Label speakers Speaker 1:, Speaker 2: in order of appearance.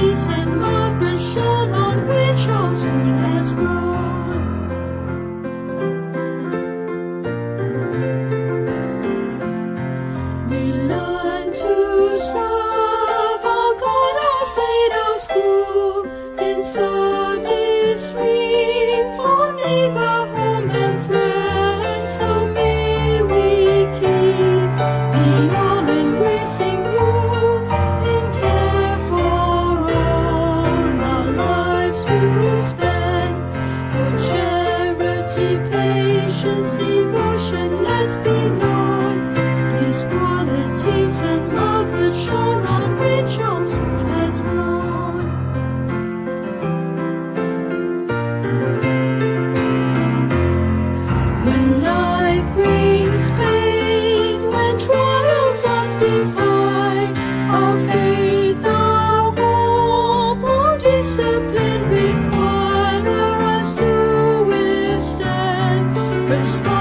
Speaker 1: And and migration on which our soul has grown. We learn to serve our God, our state, our school, in service free. to spend for charity, patience, devotion. Let's be known. These qualities and Respond